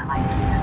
satellite here.